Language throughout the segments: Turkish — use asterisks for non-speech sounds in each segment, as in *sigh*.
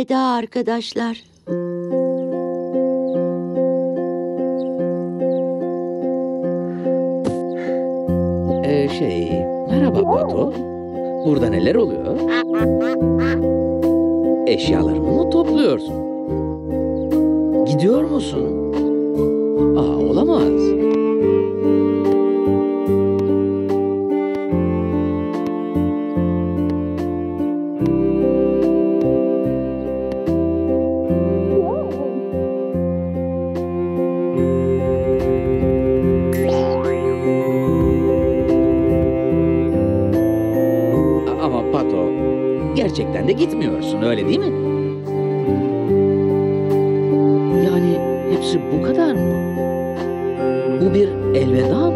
Elveda arkadaşlar. Ee, şey, merhaba Pato. Burada neler oluyor? Eşyalarını mı topluyorsun? Gidiyor musun? Aa, de gitmiyorsun öyle değil mi? Yani hepsi bu kadar mı? Bu bir elveda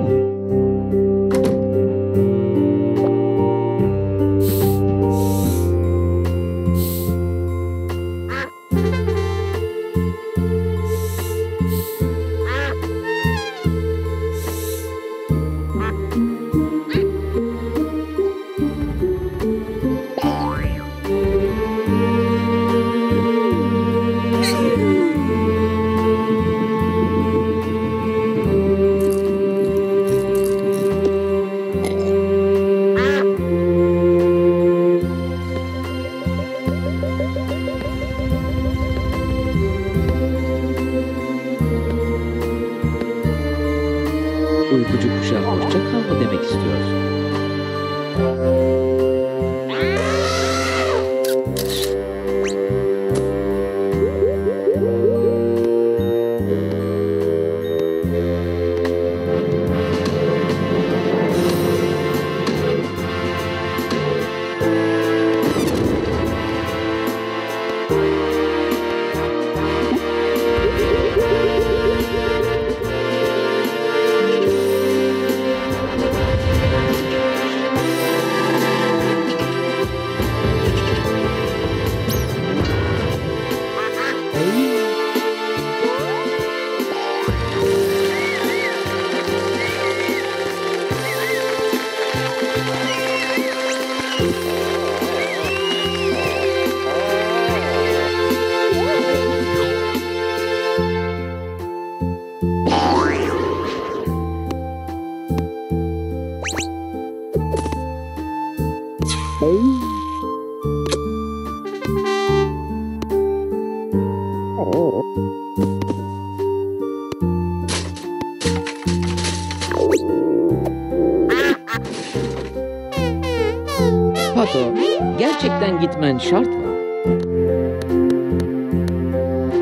gerçekten gitmen şart mı?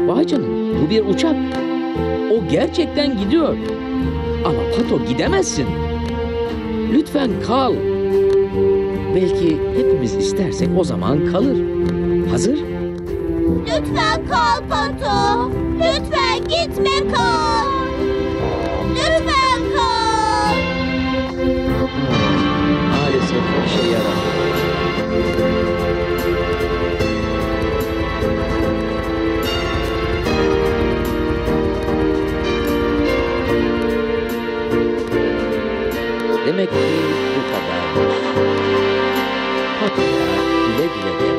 Vay canına, bu bir uçak. O gerçekten gidiyor. Ama Pato gidemezsin. Lütfen kal. Belki hepimiz istersek o zaman kalır. Hazır? Lütfen kal Pato. Lütfen gitme kal. Demek ki bu kadarmış. Patoya güle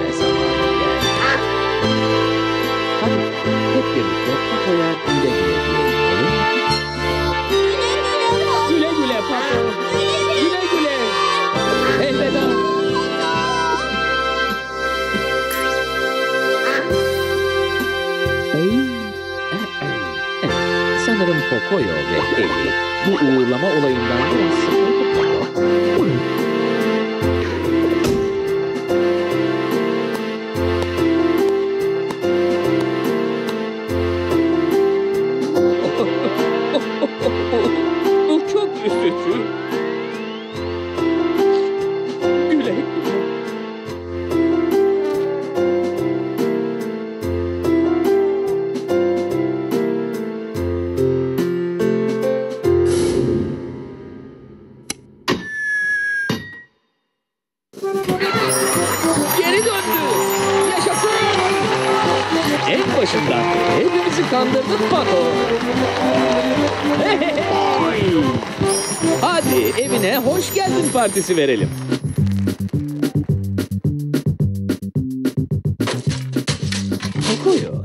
partisi verelim.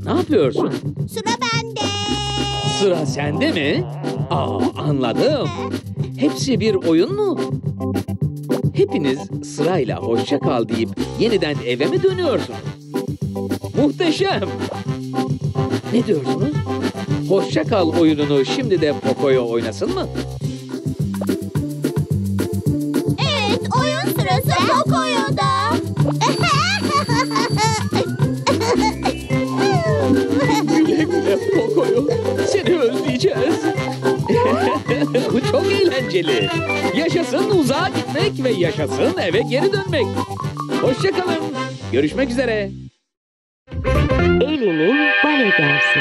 Ne yapıyorsun? Sıra bende. Sıra sende mi? Aa anladım. Hepsi bir oyun mu? Hepiniz sırayla hoşça kal deyip yeniden eve mi dönüyorsunuz? Muhteşem. Ne diyorsunuz? Hoşça kal oyununu şimdi de Pocoyo oynasın mı? Pocoyo'da. Güle güle Pocoyo. Seni özleyeceğiz. *laughs* Bu çok eğlenceli. Yaşasın uzağa gitmek ve yaşasın eve geri dönmek. Hoşça kalın. Görüşmek üzere. Eli'nin bale dersi.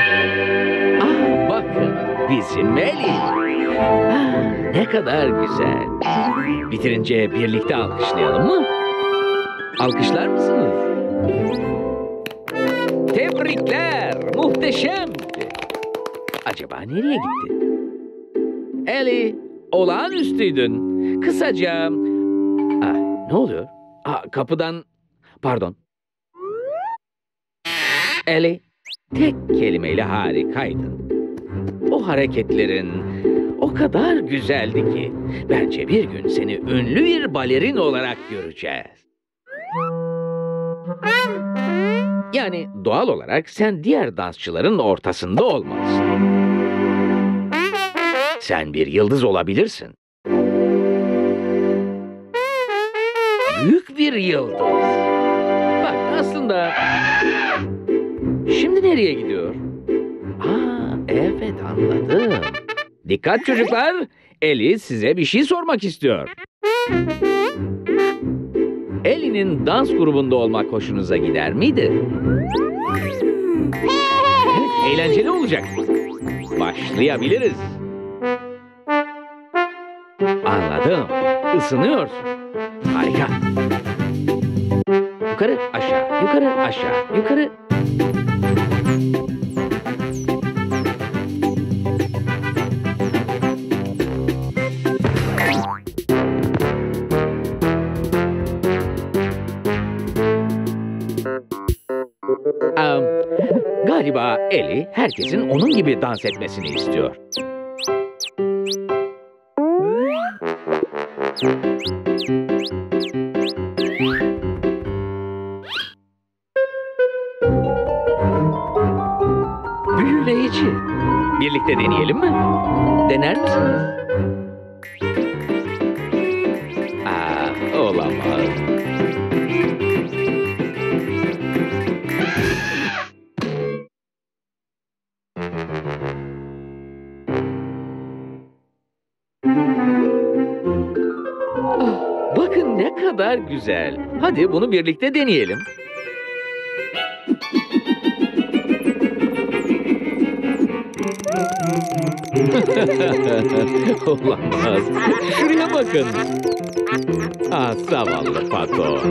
Ah bakın bizim Eli. Ne kadar güzel. Bitirince birlikte alkışlayalım mı? Alkışlar mısınız? Tebrikler. Muhteşemdi. Acaba nereye gitti? Eli, olağanüstüydün. Kısaca... Ah, ne oluyor? Ah, kapıdan... Pardon. Eli, tek kelimeyle harikaydın. O hareketlerin o kadar güzeldi ki bence bir gün seni ünlü bir balerin olarak göreceğiz. Yani doğal olarak sen diğer dansçıların ortasında olmalısın. Sen bir yıldız olabilirsin. Büyük bir yıldız. Bak aslında Şimdi nereye gidiyor? Aa, evet anladım. Dikkat çocuklar. Eli size bir şey sormak istiyor. Eli'nin dans grubunda olmak hoşunuza gider miydi? Eğlenceli olacak. Başlayabiliriz. Anladım. Isınıyorsun. Harika. Yukarı, aşağı, yukarı, aşağı, yukarı. Am, galiba Eli herkesin onun gibi dans etmesini istiyor. Büyüleyici. Birlikte deneyelim mi? Dener misiniz? Bunu birlikte deneyelim. *laughs* Olamaz. Şuraya bakın. Ah zavallı Pato.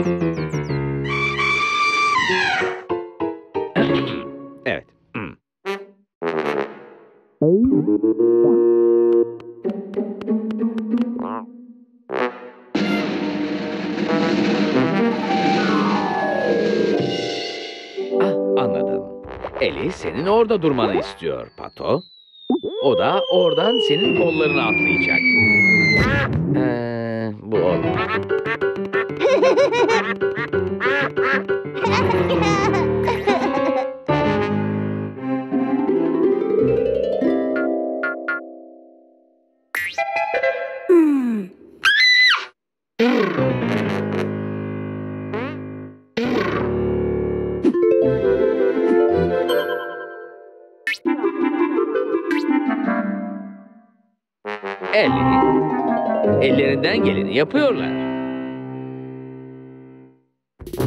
Orada durmanı istiyor Pato. O da oradan senin kollarına atlayacak. Ee, bu olmaz. *laughs* Eli, ellerinden geleni yapıyorlar.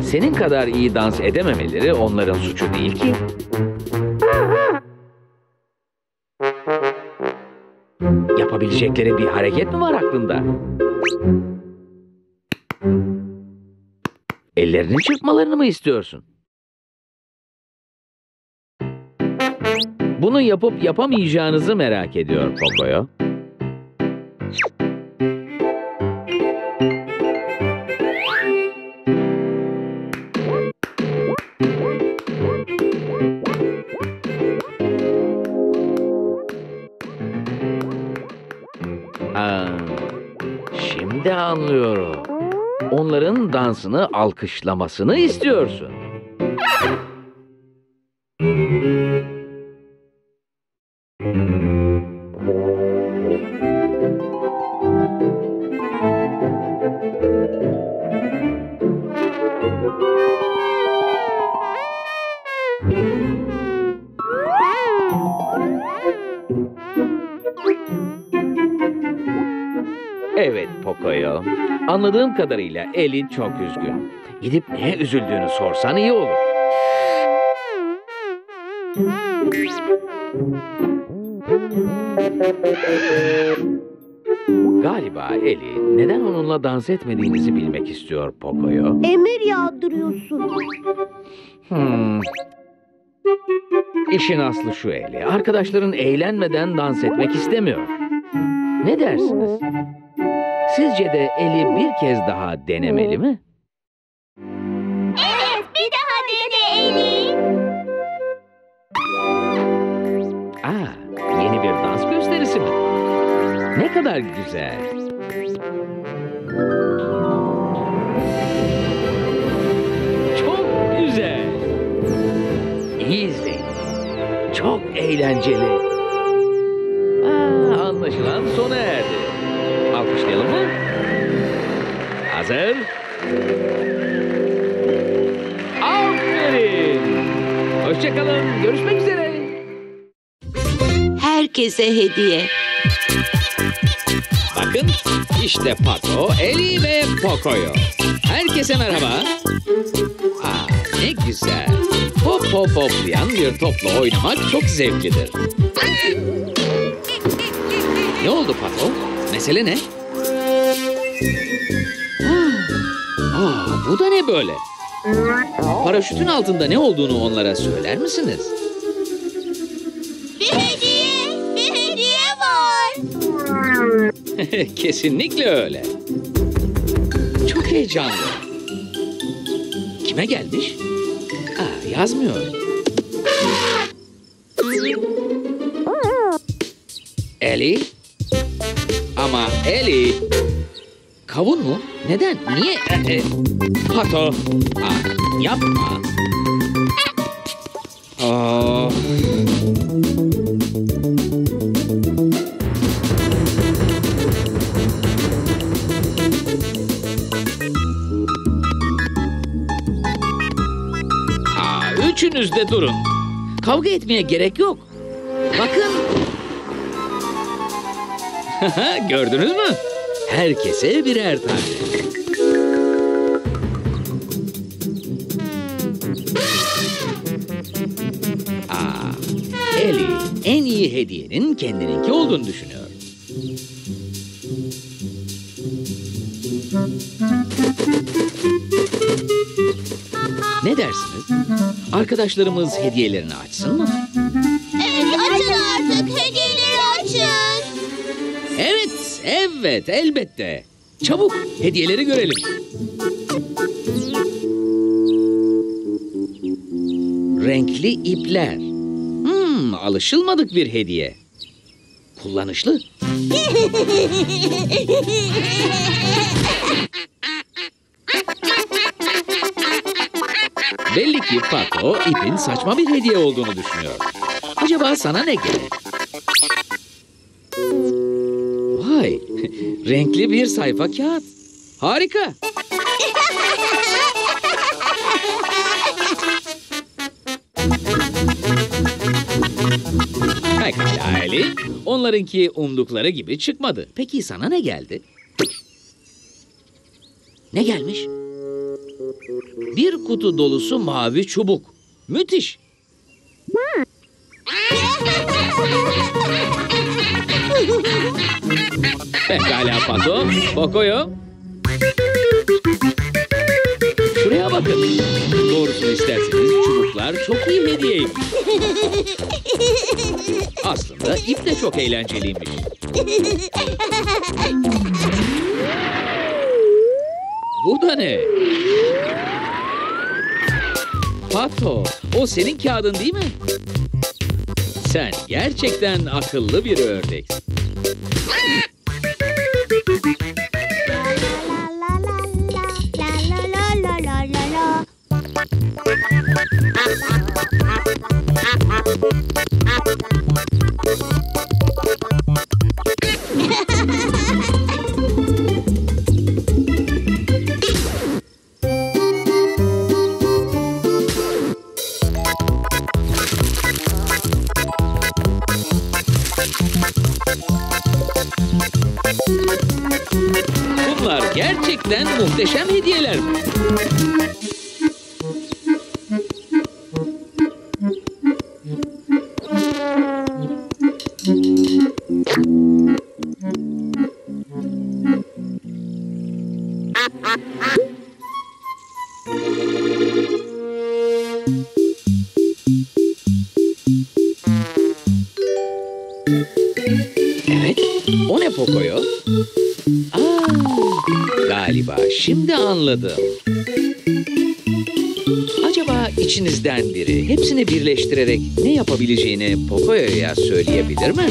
Senin kadar iyi dans edememeleri onların suçu değil ki. Yapabilecekleri bir hareket mi var aklında? Ellerini çırpmalarını mı istiyorsun? Bunu yapıp yapamayacağınızı merak ediyor Pocoyo. Dansını alkışlamasını istiyorsun. Anladığım kadarıyla Eli çok üzgün. Gidip neye üzüldüğünü sorsan iyi olur. Galiba Eli neden onunla dans etmediğinizi bilmek istiyor Pocoyo. Emir yağdırıyorsun. Hmm. İşin aslı şu Eli. Arkadaşların eğlenmeden dans etmek istemiyor. Ne dersiniz? Sizce de Eli bir kez daha denemeli mi? Evet bir daha dene Eli. Aa, yeni bir dans gösterisi mi? Ne kadar güzel. Çok güzel. İyi izleyin. Çok eğlenceli. Aa, anlaşılan sona erdi. Alkışlayalım mı? Hazır. Aferin. Hoşçakalın. Görüşmek üzere. Herkese hediye. Bakın işte Pato, Eli ve Pocoyo. Herkese merhaba. Aa, ne güzel. Hop hop hoplayan bir topla oynamak çok zevklidir. Ne oldu Pato? Mesele ne? Aa, aa, bu da ne böyle? Paraşütün altında ne olduğunu onlara söyler misiniz? Bir hediye. Bir hediye var. *laughs* Kesinlikle öyle. Çok heyecanlı. Kime gelmiş? Aa, yazmıyor. Eli? Kavun mu? Neden? Niye? E, e, Pato. Aa, yapma. Aa. Aa, üçünüz de durun. Kavga etmeye gerek yok. Bakın. *laughs* Gördünüz mü? Herkese birer tane. Aa, Eli en iyi hediyenin kendininki olduğunu düşünüyor. Ne dersiniz? Arkadaşlarımız hediyelerini açsın mı? Evet, elbette. Çabuk hediyeleri görelim. Renkli ipler. Hmm, alışılmadık bir hediye. Kullanışlı. *laughs* Belli ki Pato ipin saçma bir hediye olduğunu düşünüyor. Acaba sana ne gerek? *laughs* renkli bir sayfa kağıt. Harika. Pekala Ali. Onlarınki umdukları gibi çıkmadı. Peki sana ne geldi? Ne gelmiş? Bir kutu dolusu mavi çubuk. Müthiş. *laughs* Pekala Pato. Pocoyo. Şuraya bakın. Doğrusunu isterseniz çubuklar çok iyi hediyeymiş. Aslında ip de çok eğlenceliymiş. Bu da ne? Pato, o senin kağıdın değil mi? Sen gerçekten akıllı bir ördeksin. Anladım. Acaba içinizden biri hepsini birleştirerek ne yapabileceğini Pocoyo'ya söyleyebilir mi?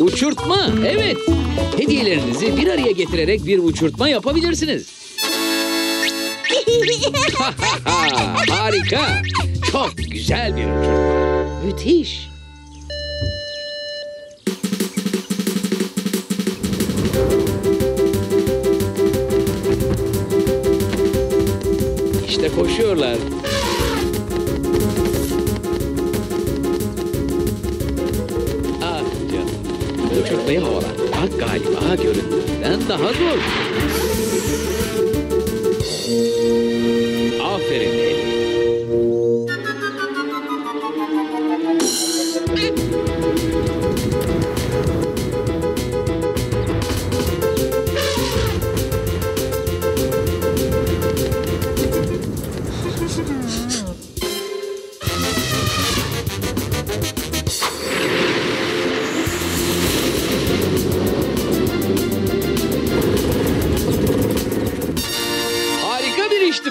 Uçurtma, evet. Hediyelerinizi bir araya getirerek bir uçurtma yapabilirsiniz. *laughs* *laughs* Harika. Çok güzel bir uçurtma. Müthiş. İşte koşuyorlar. Ah canım. Uçurtmayı havalandırmak galiba göründüğünden daha zor. Aferin Eli.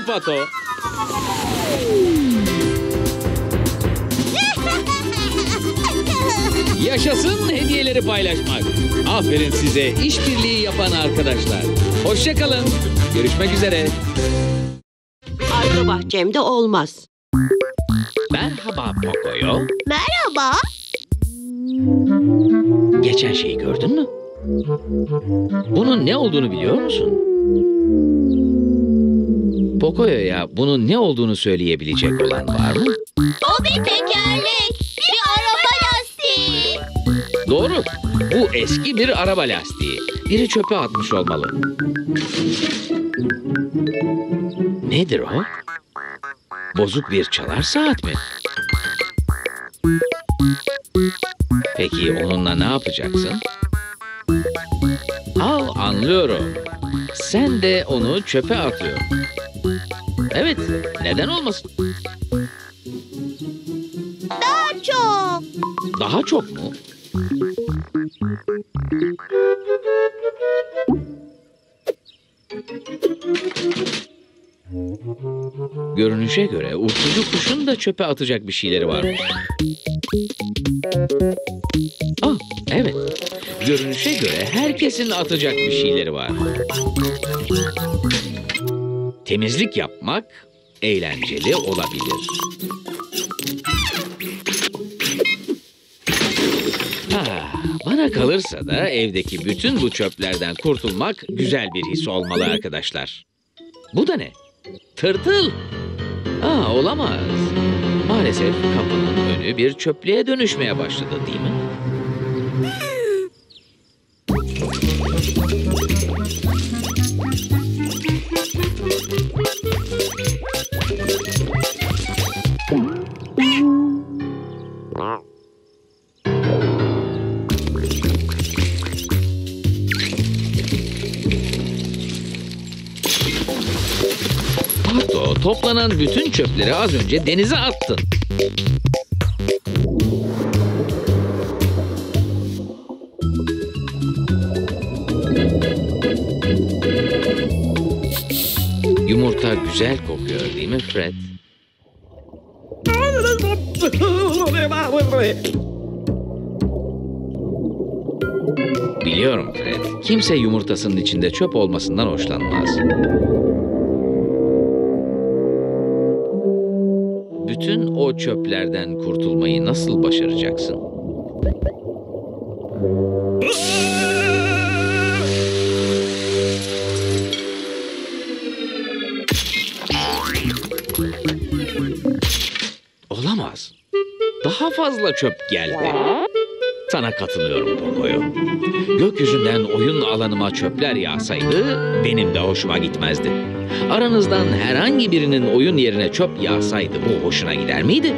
Pato. Yaşasın hediyeleri paylaşmak. Aferin size işbirliği yapan arkadaşlar. Hoşçakalın. Görüşmek üzere. Arka bahçemde olmaz. Merhaba Pocoyo. Merhaba. Geçen şeyi gördün mü? Bunun ne olduğunu biliyor musun? Pocoyo'ya bunun ne olduğunu söyleyebilecek olan var mı? O bir tekerlek. Bir araba lastiği. Doğru. Bu eski bir araba lastiği. Biri çöpe atmış olmalı. Nedir o? Bozuk bir çalar saat mi? Peki onunla ne yapacaksın? Al anlıyorum. Sen de onu çöpe atıyorsun. Evet, neden olmasın? Daha çok. Daha çok mu? Görünüşe göre uçucu kuşun da çöpe atacak bir şeyleri varmış. Ah, evet. Görünüşe göre herkesin atacak bir şeyleri var. Temizlik yapmak eğlenceli olabilir. Ah, bana kalırsa da evdeki bütün bu çöplerden kurtulmak güzel bir his olmalı arkadaşlar. Bu da ne? Tırtıl. Aa, olamaz. Maalesef kapının önü bir çöplüğe dönüşmeye başladı değil mi? Toplanan bütün çöpleri az önce denize attın. Yumurta güzel kokuyor değil mi Fred? Biliyorum Fred. Kimse yumurtasının içinde çöp olmasından hoşlanmaz. Bütün o çöplerden kurtulmayı nasıl başaracaksın? Olamaz. Daha fazla çöp geldi. Sana katılıyorum Pocoyo. Gökyüzünden oyun alanıma çöpler yağsaydı benim de hoşuma gitmezdi. Aranızdan herhangi birinin oyun yerine çöp yağsaydı bu hoşuna gider miydi?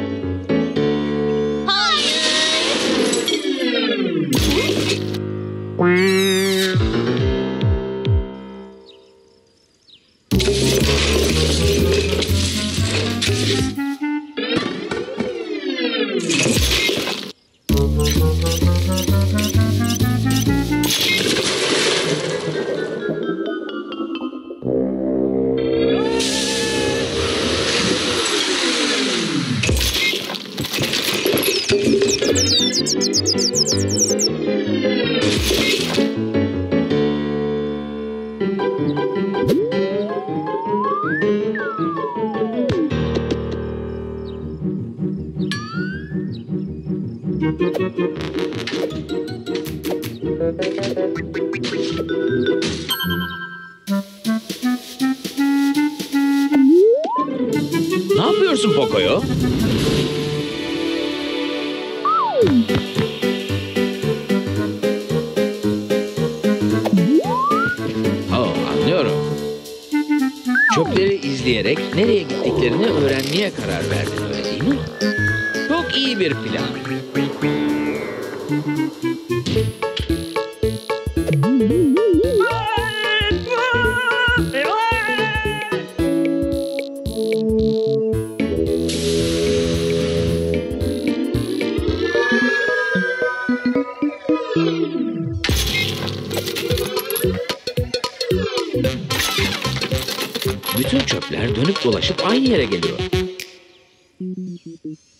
Bütün çöpler dönüp dolaşıp aynı yere geliyor.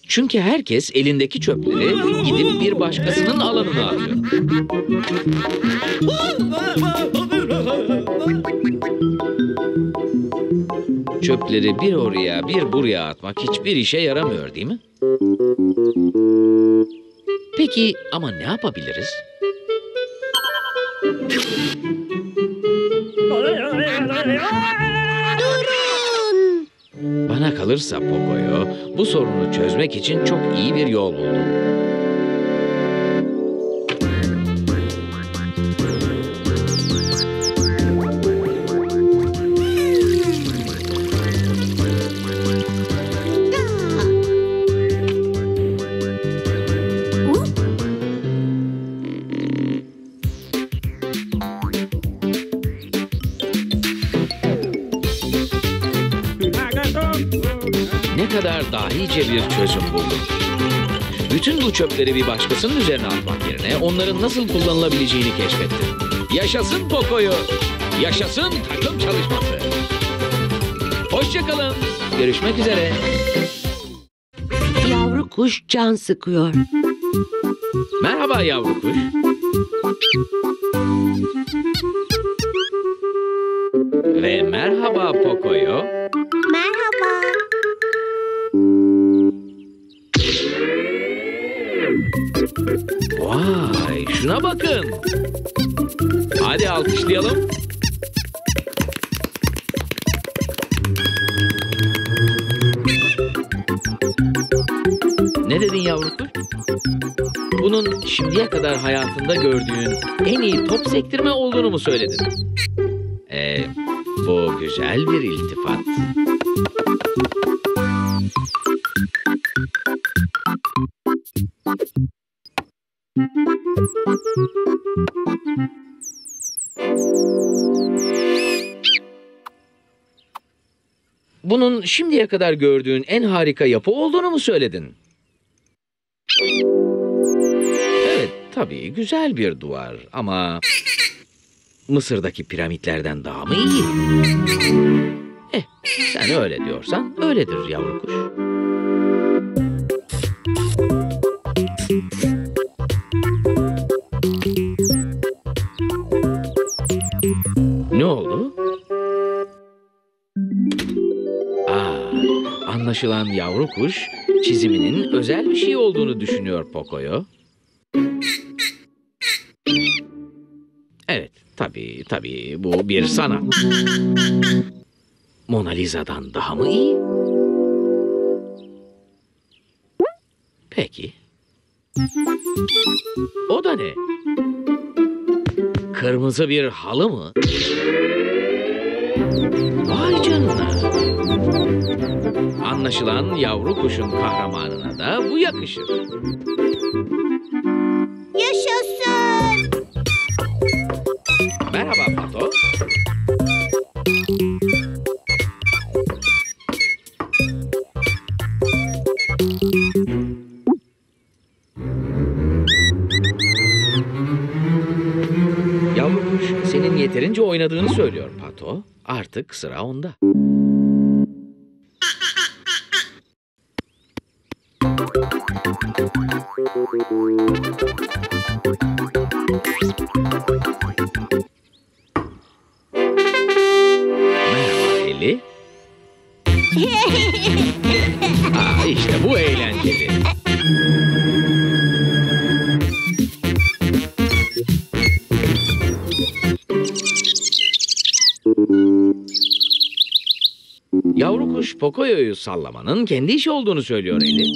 Çünkü herkes elindeki çöpleri gidip bir başkasının alanına atıyor. Çöpleri bir oraya bir buraya atmak hiçbir işe yaramıyor değil mi? Peki ama ne yapabiliriz? *laughs* Bana kalırsa Pocoyo bu sorunu çözmek için çok iyi bir yol buldum. Çöpleri bir başkasının üzerine atmak yerine onların nasıl kullanılabileceğini keşfettim. Yaşasın Pocoyo. Yaşasın takım çalışması. Hoşçakalın. Görüşmek üzere. Yavru kuş can sıkıyor. Merhaba yavru kuş. Ve merhaba Pocoyo. Alkışlayalım. Ne dedin yavru kuş? Bunun şimdiye kadar hayatında gördüğün en iyi top sektirme olduğunu mu söyledin? Ee, bu güzel bir iltifat. Şimdiye kadar gördüğün en harika yapı olduğunu mu söyledin? Evet, tabii güzel bir duvar ama Mısır'daki piramitlerden daha mı iyi? Eh, sen öyle diyorsan öyledir yavru kuş. Anlaşılan yavru kuş çiziminin özel bir şey olduğunu düşünüyor Pocoyo. Evet, tabii tabii bu bir sanat. Mona Lisa'dan daha mı iyi? Peki. O da ne? Kırmızı bir halı mı? Vay canına. Anlaşılan yavru kuşun kahramanına da bu yakışır. Yaşasın. Merhaba Pato. Yavru kuş senin yeterince oynadığını söylüyor Pato. Artık sıra onda. Pocoyo'yu sallamanın kendi işi olduğunu söylüyor Eli.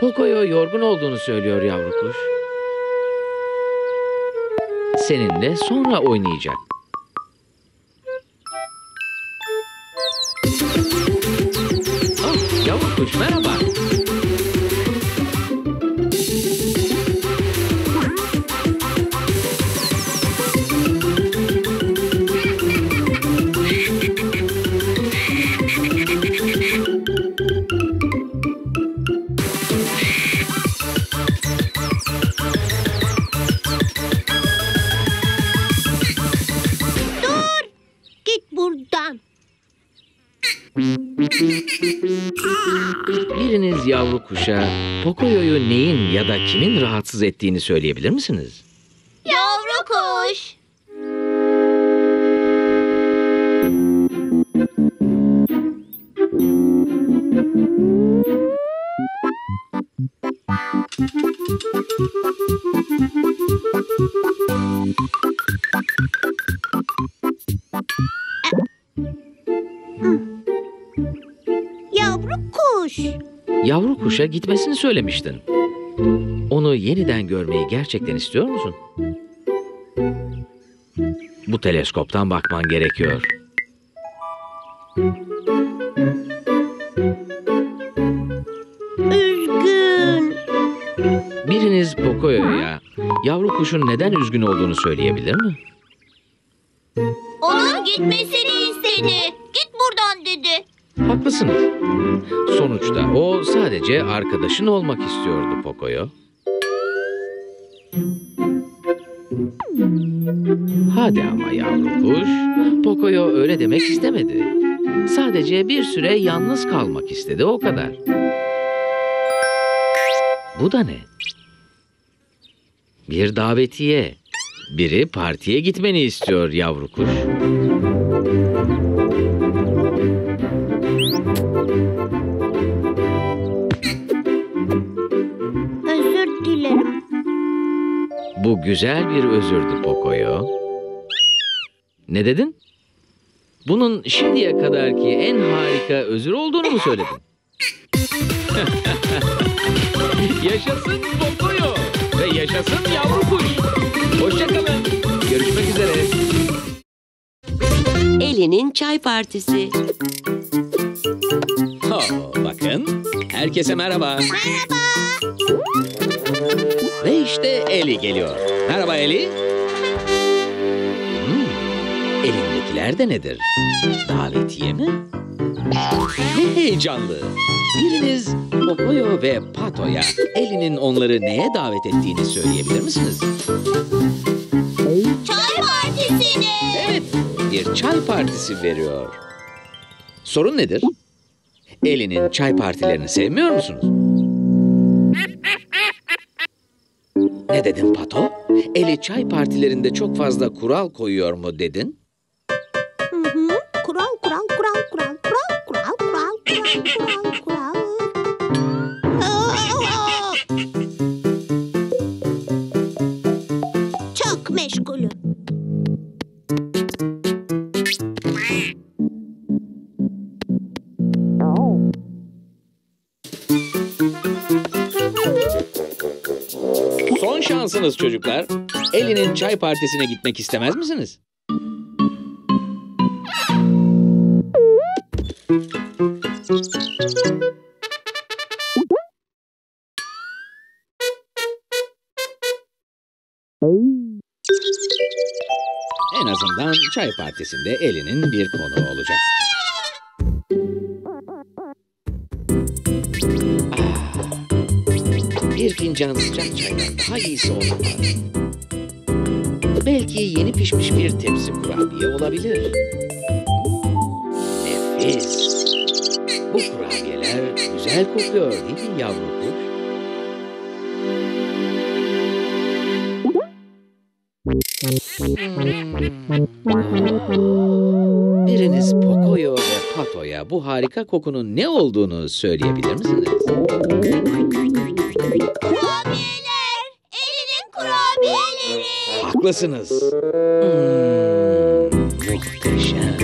Pocoyo yorgun olduğunu söylüyor yavru kuş. Seninle sonra oynayacak. Ah, yavru kuş merhaba. Rahatsız ettiğini söyleyebilir misiniz? Yavru kuş. Yavru kuş. Yavru kuşa gitmesini söylemiştin. Onu yeniden görmeyi gerçekten istiyor musun? Bu teleskoptan bakman gerekiyor. Üzgün. Biriniz Pocoyo'ya yavru kuşun neden üzgün olduğunu söyleyebilir mi? Onun gitmesini istedi. Git buradan dedi. Haklısınız. Sonuçta o sadece arkadaşın olmak istiyordu Pocoyo. Hadi ama yavru kuş. Pocoyo öyle demek istemedi. Sadece bir süre yalnız kalmak istedi o kadar. Bu da ne? Bir davetiye. Biri partiye gitmeni istiyor yavru kuş. Bu güzel bir özürdü Pocoyo. Ne dedin? Bunun şimdiye kadarki en harika özür olduğunu mu söyledin? *laughs* yaşasın Pocoyo ve yaşasın yavru kuş. Hoşçakalın. Görüşmek üzere. Eli'nin çay partisi. Oh, bakın. Herkese merhaba. Merhaba. Ve işte Eli geliyor. Merhaba Eli. Hmm, elindekiler de nedir? Davetiye mi? Ne heyecanlı. Biriniz Pocoyo ve Pato'ya Eli'nin onları neye davet ettiğini söyleyebilir misiniz? Çay partisine. bir çay partisi veriyor. Sorun nedir? Eli'nin çay partilerini sevmiyor musunuz? Ne dedin Pato? Eli çay partilerinde çok fazla kural koyuyor mu dedin? Şansınız çocuklar. Eli'nin çay partisine gitmek istemez misiniz? En azından çay partisinde Eli'nin bir konuğu olacak. Bir fincan sıcak çaydan daha iyisi olamaz. Belki yeni pişmiş bir tepsi kurabiye olabilir. Nefis. Bu kurabiyeler güzel kokuyor değil mi yavru kuş? Biriniz Pocoyo ve Pato'ya bu harika kokunun ne olduğunu söyleyebilir misiniz? Haklısınız. Hmm, muhteşem.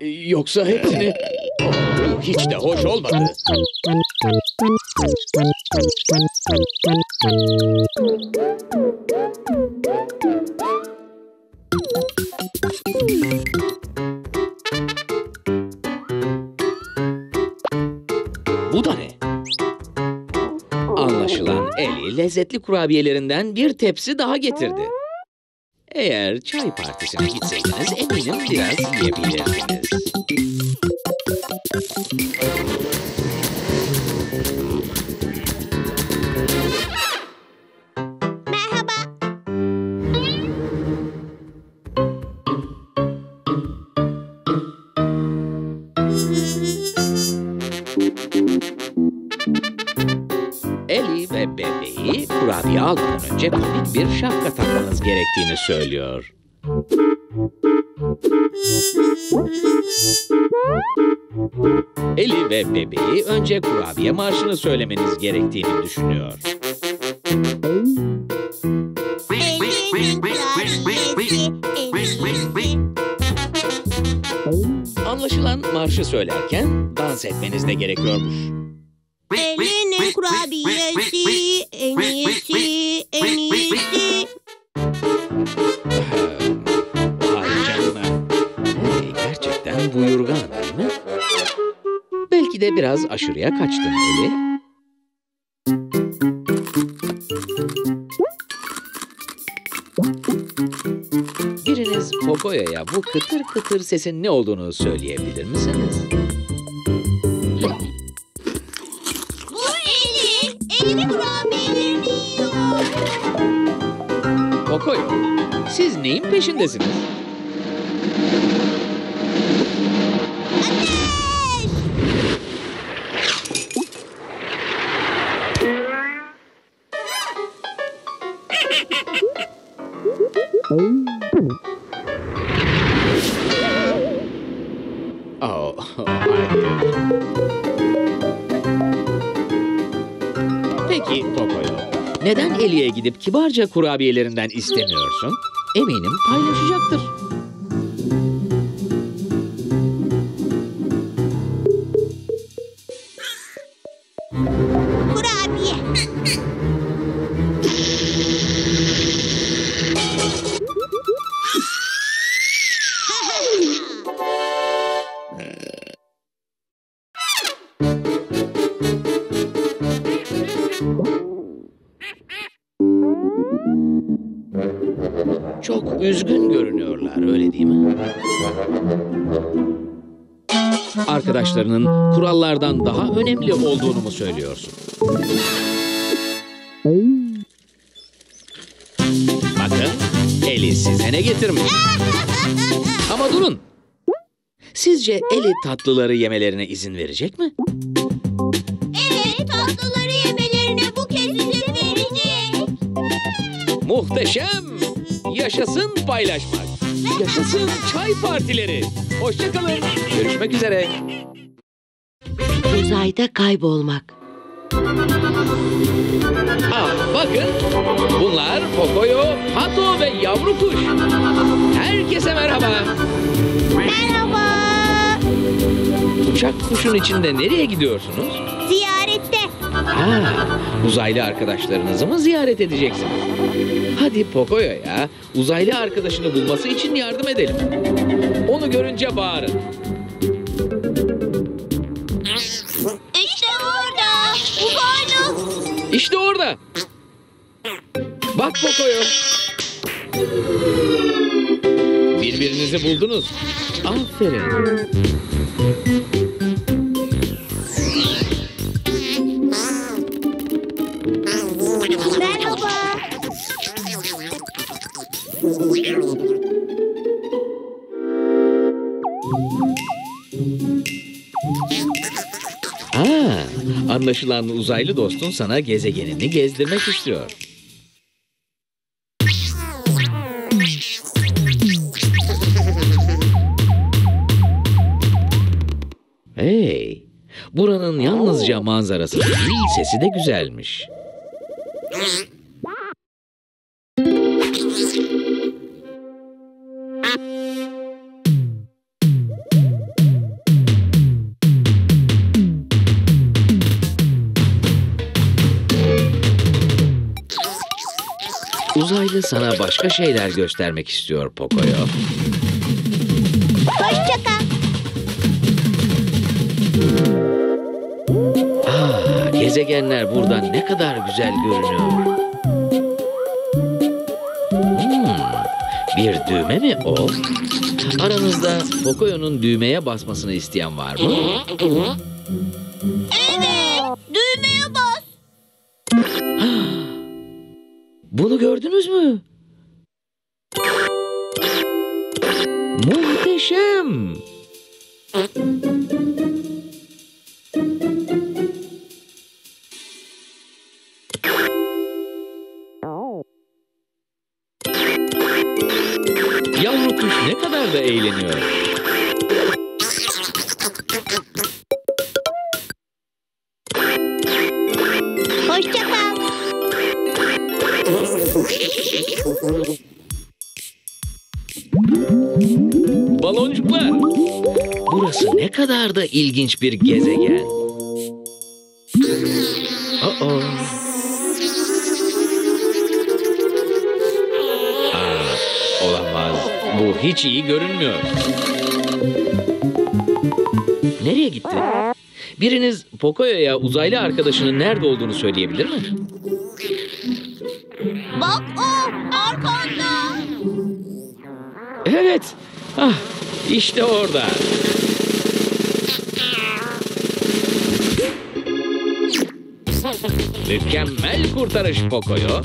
E, yoksa hepsini... Oh, hiç de hoş olmadı. Lezzetli kurabiyelerinden bir tepsi daha getirdi. Eğer çay partisine gitseydiniz eminim biraz yiyebilirdiniz. Komik bir şapka takmanız gerektiğini söylüyor. Eli ve bebeği önce kurabiye marşını söylemeniz gerektiğini düşünüyor. Anlaşılan marşı söylerken dans etmeniz de gerekiyormuş. Elinin kurabiyesi. De biraz aşırıya kaçtın Eli. Biriniz Pocoyo'ya bu kıtır kıtır sesin ne olduğunu söyleyebilir misiniz? Bu Eli. Elinin kurabiyelerini yiyor. Pocoyo, siz neyin peşindesiniz? Gidip kibarca kurabiyelerinden istemiyorsun? Eminim paylaşacaktır. Arkadaşlarının kurallardan daha önemli olduğunu mu söylüyorsun? Bakın, Eli size ne getirmiş? Ama durun. Sizce Eli tatlıları yemelerine izin verecek mi? Evet, tatlıları yemelerine bu kez izin verecek. Muhteşem! Yaşasın paylaşmak. Yaşasın çay partileri. Hoşçakalın. Görüşmek üzere. Uzayda kaybolmak. Ah bakın. Bunlar Pocoyo, Pato ve yavru kuş. Herkese merhaba. Merhaba. Uçak kuşun içinde nereye gidiyorsunuz? Ziyarette. Ha, uzaylı arkadaşlarınızı mı ziyaret edeceksiniz? Hadi Pocoyo'ya uzaylı arkadaşını bulması için yardım edelim. Onu görünce bağırın. İşte orada. Bak Pocoyo. Birbirinizi buldunuz. Aferin. Anlaşılan uzaylı dostun sana gezegenini gezdirmek istiyor. Hey, buranın yalnızca manzarası değil, sesi de güzelmiş. Uzaylı sana başka şeyler göstermek istiyor Pocoyo. Hoşça kal. Aa, gezegenler buradan ne kadar güzel görünüyor. Hmm, bir düğme mi o? Aranızda Pocoyo'nun düğmeye basmasını isteyen var mı? Bunu gördünüz mü? Muhteşem. İlginç bir gezegen. Uh-oh. Aa, olamaz. Bu hiç iyi görünmüyor. Nereye gitti? Biriniz Pocoyo'ya uzaylı arkadaşının nerede olduğunu söyleyebilir mi? Bak o arkanda. Evet. Ah, işte orada. Mükemmel kurtarış Pocoyo.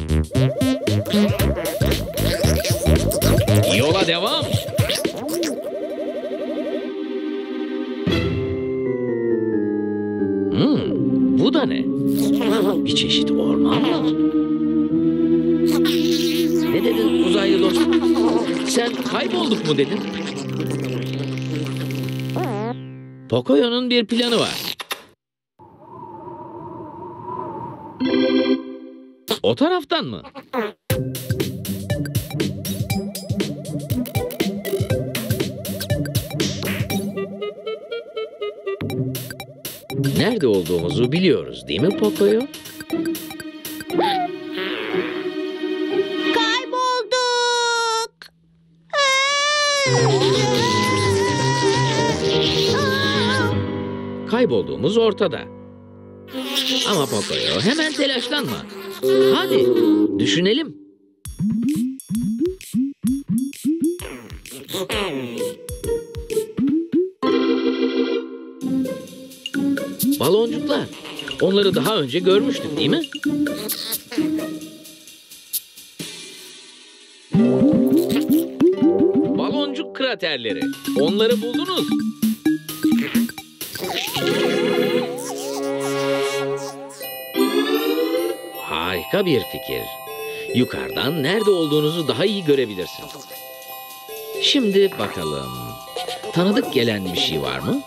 Yola devam. Hmm, bu da ne? Bir çeşit orman mı? Ne dedin uzaylı dostum? Sen kaybolduk mu dedin? Pocoyo'nun bir planı var. O taraftan mı? Nerede olduğumuzu biliyoruz değil mi Pocoyo? Kaybolduk. Kaybolduğumuz ortada. Ama Pocoyo hemen telaşlanma. Hadi düşünelim. Baloncuklar. Onları daha önce görmüştük değil mi? Baloncuk kraterleri. Onları buldunuz. Harika bir fikir. Yukarıdan nerede olduğunuzu daha iyi görebilirsiniz. Şimdi bakalım. Tanıdık gelen bir şey var mı?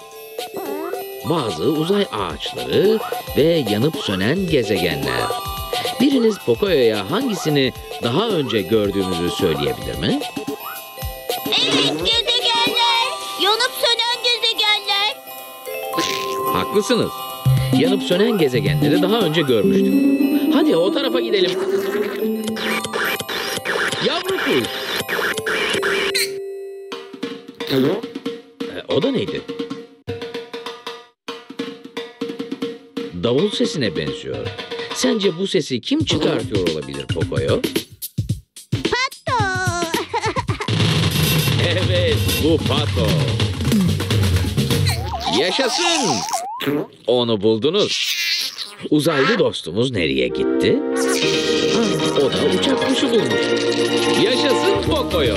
Bazı uzay ağaçları ve yanıp sönen gezegenler. Biriniz Pocoyo'ya hangisini daha önce gördüğünüzü söyleyebilir mi? Evet gezegenler. Yanıp sönen gezegenler. Haklısınız. Yanıp sönen gezegenleri daha önce görmüştük. Hadi o tarafa gidelim. Yavru kuş. E, o da neydi? Davul sesine benziyor. Sence bu sesi kim çıkartıyor olabilir Pocoyo? Pato. *laughs* Evet, bu Pato. Yaşasın! Onu buldunuz. Uzaylı dostumuz nereye gitti? O da uçak kuşu bulmuş. Yaşasın Pocoyo.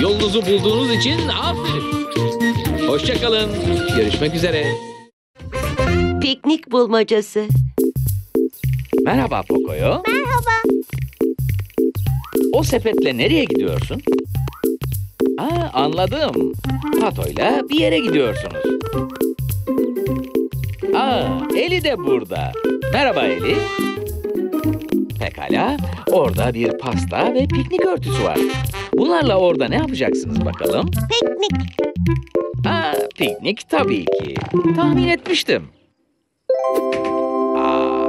Yolunuzu bulduğunuz için aferin. Hoşçakalın. Görüşmek üzere. Piknik bulmacası. Merhaba Pocoyo. Merhaba. O sepetle nereye gidiyorsun? Aa, anladım. Pato'yla bir yere gidiyorsunuz. Eli de burada. Merhaba Eli. Pekala. Orada bir pasta ve piknik örtüsü var. Bunlarla orada ne yapacaksınız bakalım? Piknik. Aa, piknik tabii ki. Tahmin etmiştim. Aa,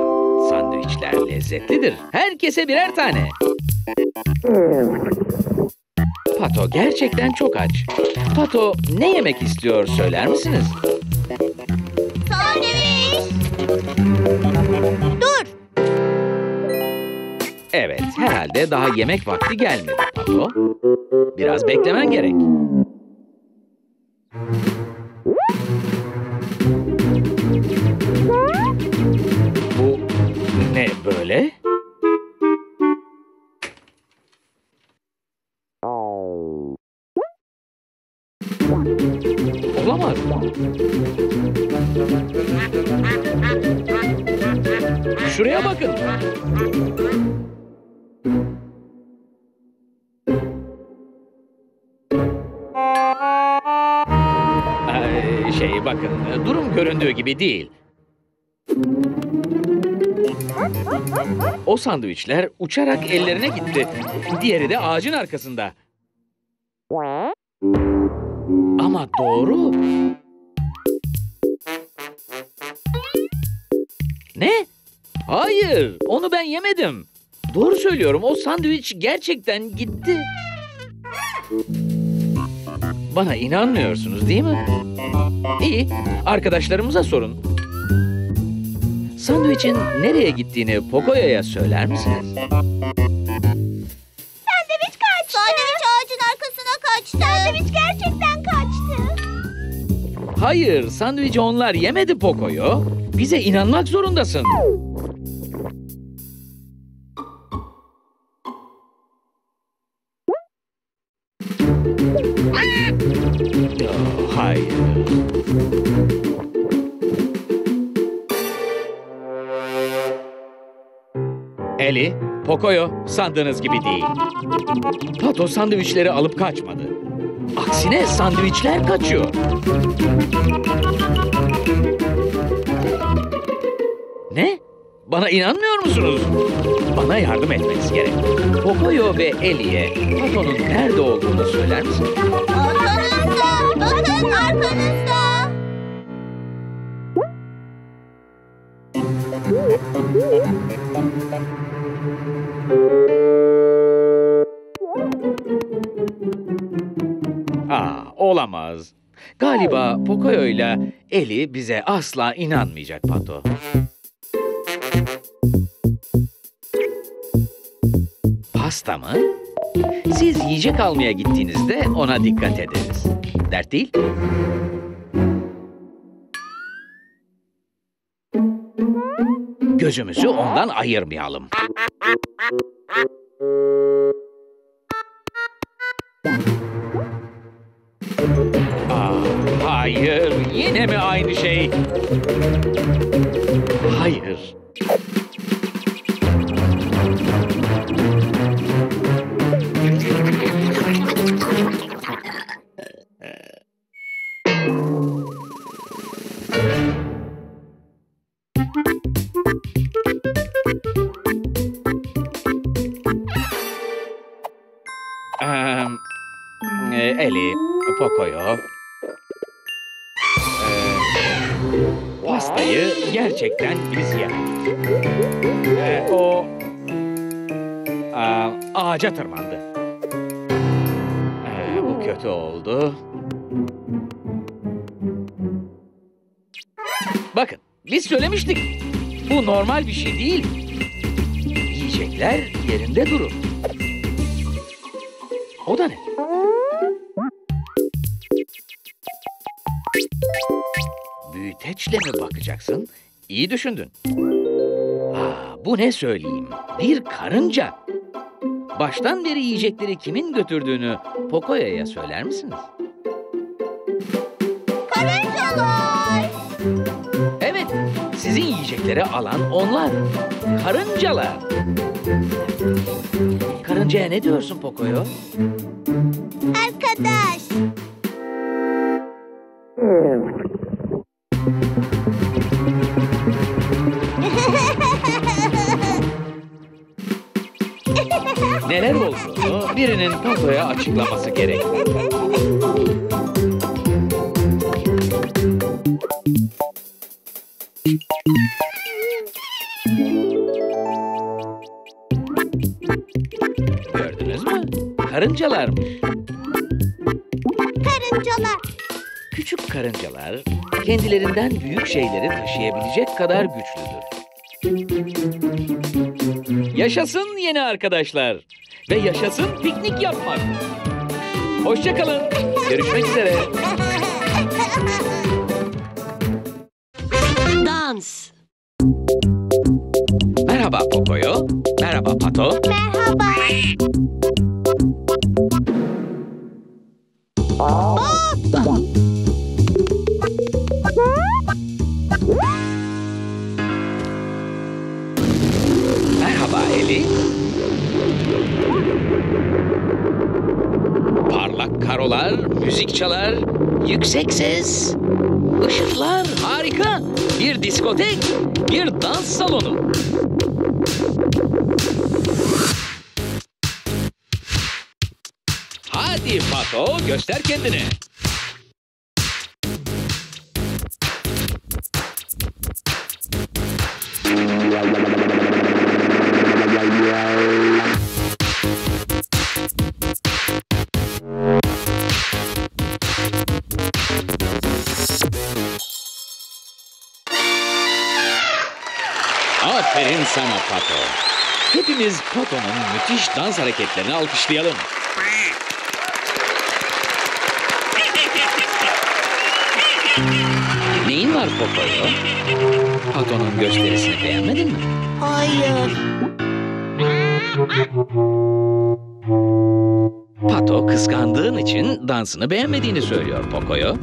sandviçler lezzetlidir. Herkese birer tane. Pato gerçekten çok aç. Pato ne yemek istiyor söyler misiniz? Dur. Evet, herhalde daha yemek vakti gelmedi Pato. Biraz beklemen gerek. Bu ne böyle? Olamaz. Şuraya bakın. Ee, şey bakın, durum göründüğü gibi değil. O sandviçler uçarak ellerine gitti. Diğeri de ağacın arkasında. Ama doğru. Ne? Hayır, onu ben yemedim. Doğru söylüyorum, o sandviç gerçekten gitti. Bana inanmıyorsunuz değil mi? İyi, arkadaşlarımıza sorun. Sandviçin nereye gittiğini Pocoyo'ya söyler misiniz? Sandviç kaçtı. Sandviç ağacın arkasına kaçtı. Sandviç gerçekten. Hayır, sandviçi onlar yemedi Pocoyo. Bize inanmak zorundasın. Hayır. Eli, Pocoyo sandığınız gibi değil. Pato sandviçleri alıp kaçmadı. Aksine sandviçler kaçıyor. Ne? Bana inanmıyor musunuz? Bana yardım etmeniz gerek. Pocoyo ve Eli'ye Pato'nun nerede olduğunu söyler misin? Arkanızda. Bakın arkanızda. Aa, olamaz. Galiba Pocoyo ile Eli bize asla inanmayacak Pato. Pasta mı? Siz yiyecek almaya gittiğinizde ona dikkat ederiz. Dert değil. gözümüzü ondan ayırmayalım. Aa, hayır, yine mi aynı şey? Hayır. Gerçekten biz yemedik. Ee, o aa, ağaca tırmandı. Ee, bu kötü oldu. Bakın, biz söylemiştik. Bu normal bir şey değil. Yiyecekler yerinde durur. O da ne? Büyüteçle mi bakacaksın? İyi düşündün. Aa, bu ne söyleyeyim? Bir karınca. Baştan beri yiyecekleri kimin götürdüğünü Pocoyo'ya söyler misiniz? Karıncalar. Evet, sizin yiyecekleri alan onlar. Karıncalar. Karıncaya ne diyorsun Pocoyo? Arkadaş. Açıklaması gerek. Gördünüz mü? Karıncalarmış. Karıncalar. Küçük karıncalar kendilerinden büyük şeyleri taşıyabilecek kadar güçlüdür. Yaşasın yeni arkadaşlar ve yaşasın piknik yapmak. Hoşçakalın. Görüşmek üzere. Dans. Merhaba Pocoyo. Merhaba Pato. Merhaba. Merhaba müzik çalar, yüksek ses, ışıklar harika. Bir diskotek, bir dans salonu. Hadi Pato göster kendini. Aferin Hepimiz Pato'nun müthiş dans hareketlerini alkışlayalım. Neyin var Pocoyo? Pato'nun gösterisini beğenmedin mi? Hayır. Pato kıskandığın için dansını beğenmediğini söylüyor Pocoyo.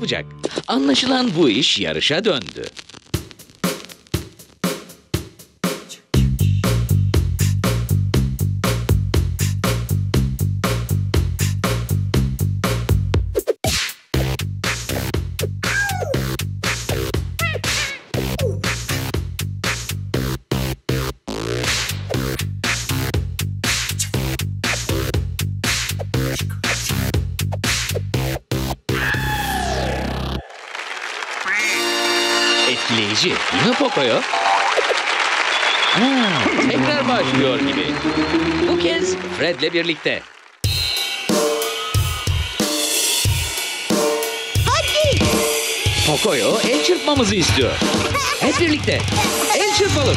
Yapacak. Anlaşılan bu iş yarışa döndü. Birlikte. Hadi. Pocoyo el çırpmamızı istiyor. Hep birlikte. El çırpalım.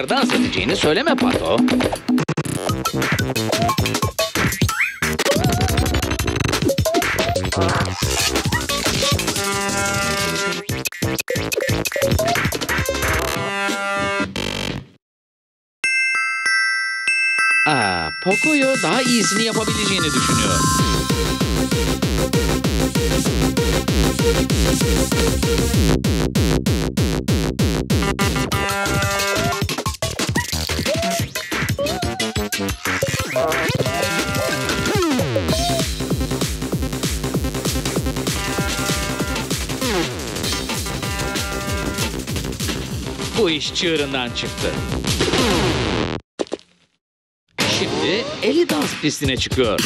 Tekrar dans söyleme Pato. Aa, Pocoyo daha iyisini yapabileceğini düşünüyor. Bu iş çığırından çıktı. Şimdi eli dans pistine çıkıyor.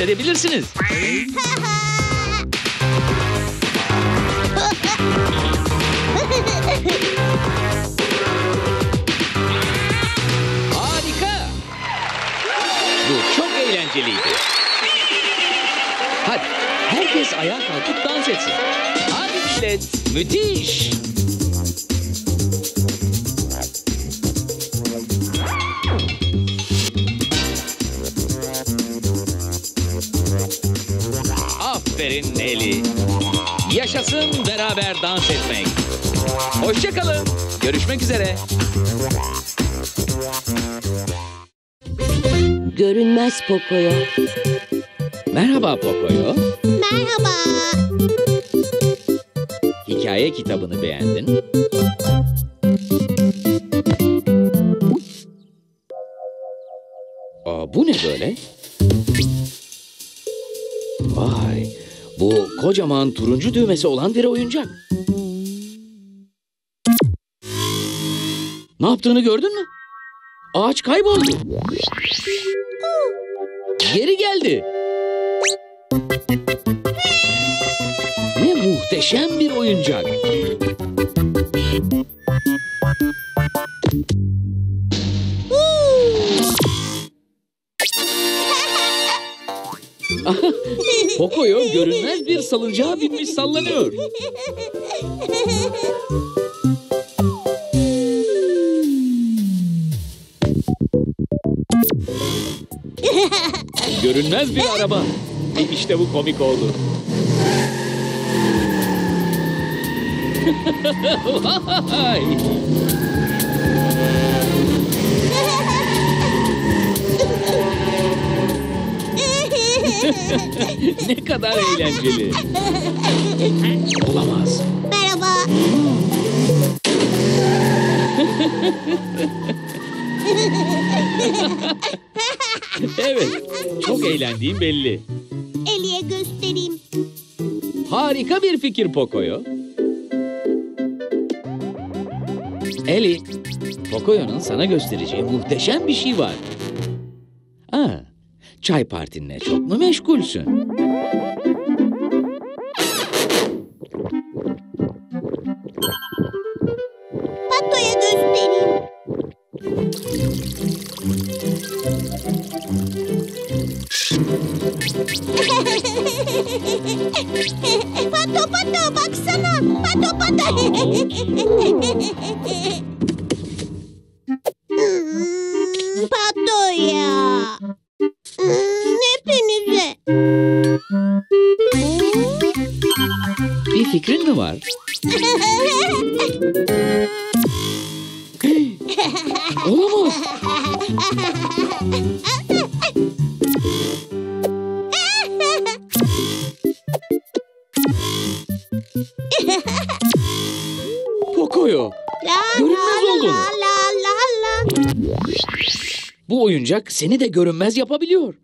Edebilirsiniz. Harika. Bu çok eğlenceliydi. Hadi herkes ayağa kalkıp dans etsin. Hadi millet. Müthiş. Yaşasın beraber dans etmek. Hoşçakalın. Görüşmek üzere. Görünmez Pocoyo. Merhaba Pocoyo. Merhaba. Hikaye kitabını beğendin. Kocaman turuncu düğmesi olan bir oyuncak. Ne yaptığını gördün mü? Ağaç kayboldu. Geri geldi. Ne muhteşem bir oyuncak. Pocoyo görünmez bir salıncağa binmiş sallanıyor. Görünmez bir araba. E, İşte bu komik oldu. *laughs* Vay! *laughs* ne kadar eğlenceli. Olamaz. Merhaba. Evet, çok eğlendiğim belli. Eli'ye göstereyim. Harika bir fikir Pocoyo. Eli, Pocoyo'nun sana göstereceği muhteşem bir şey var. Çay partinle çok mu meşgulsün? Fikrin mi var? *laughs* Olamaz. Pocoyo, Görünmez oldun. Bu oyuncak seni de görünmez yapabiliyor.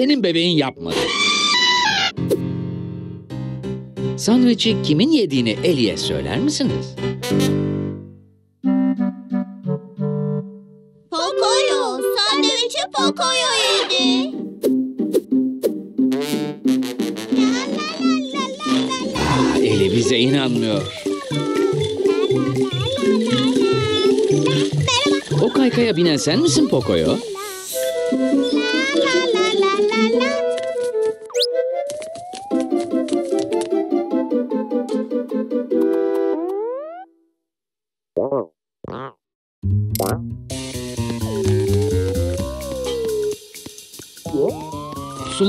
Senin bebeğin yapmadı. Sandviçi kimin yediğini Eli'ye söyler misiniz? Pocoyo, sandviçi Pocoyo yedi. Ah, Eli bize inanmıyor. O kaykaya binen sen misin Pocoyo?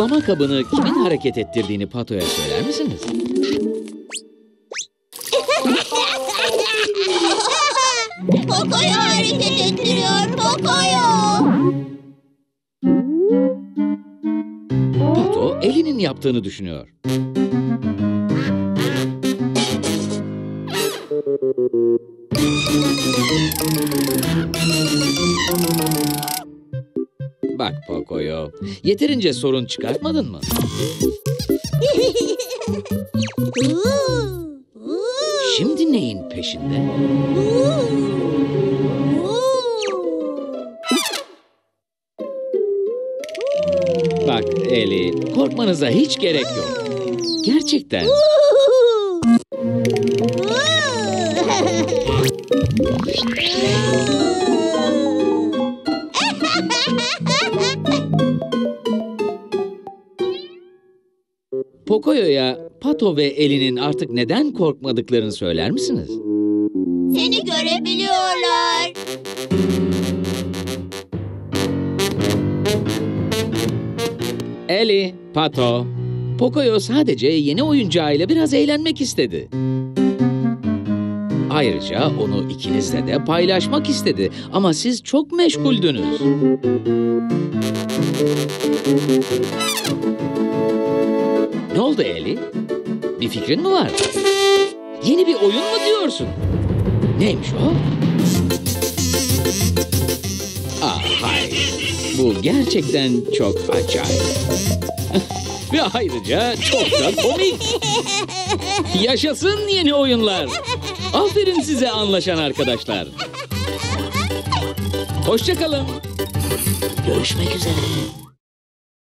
Sulama kabını kimin hareket ettirdiğini Pato'ya söyler misiniz? Pocoyo hareket ettiriyor Pocoyo. Pato Eli'nin yaptığını düşünüyor. Bak Pocoyo, yeterince sorun çıkartmadın mı? Şimdi neyin peşinde? Bak Eli, korkmanıza hiç gerek yok. Gerçekten. *laughs* Pocoyo'ya Pato ve Eli'nin artık neden korkmadıklarını söyler misiniz? Seni görebiliyorlar. Eli, Pato, Pocoyo sadece yeni oyuncağıyla biraz eğlenmek istedi. Ayrıca onu ikinizle de paylaşmak istedi ama siz çok meşguldünüz. Ne oldu Eli? Bir fikrin mi var? Yeni bir oyun mu diyorsun? Neymiş o? Ah hayır. Bu gerçekten çok acayip. *laughs* Ve ayrıca çok da komik. Yaşasın yeni oyunlar. Aferin size anlaşan arkadaşlar. Hoşçakalın. Görüşmek üzere.